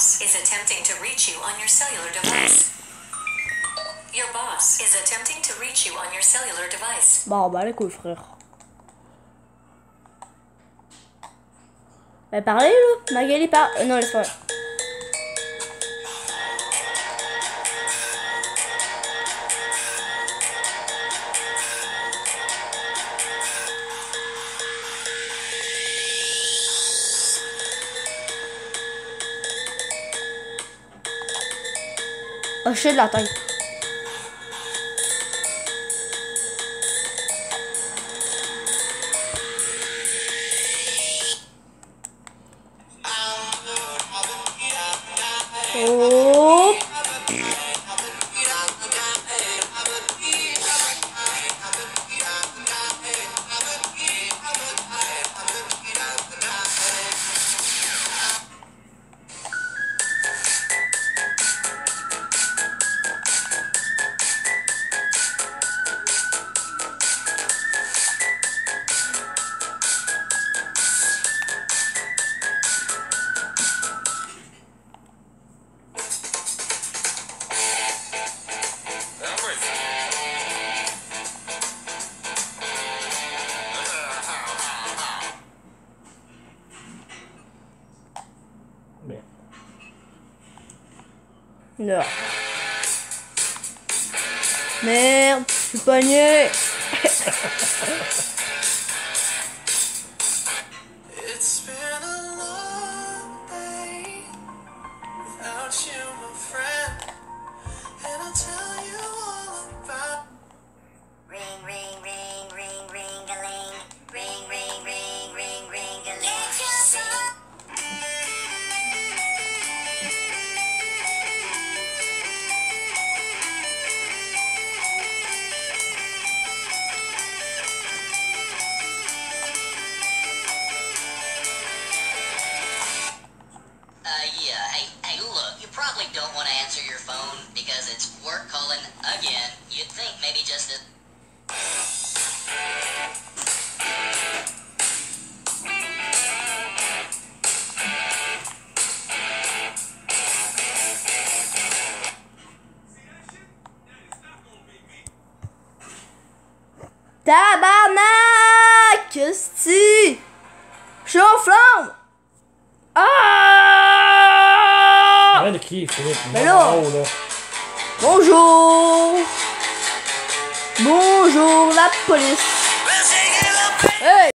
boss is attempting to reach you on your cellular device. Your boss is attempting to reach you on your cellular device. Bon, bah les couilles, frère. Parlez, Magali, par... Euh, non, laisse-moi. Pas. Oh, je fais Non. Merde, je suis pogné. Tabarnak! Sti! Je suis en flamme! Ah! Arrête de crier, Philippe. Mais là. Bonjour! Bonjour la police! Hey!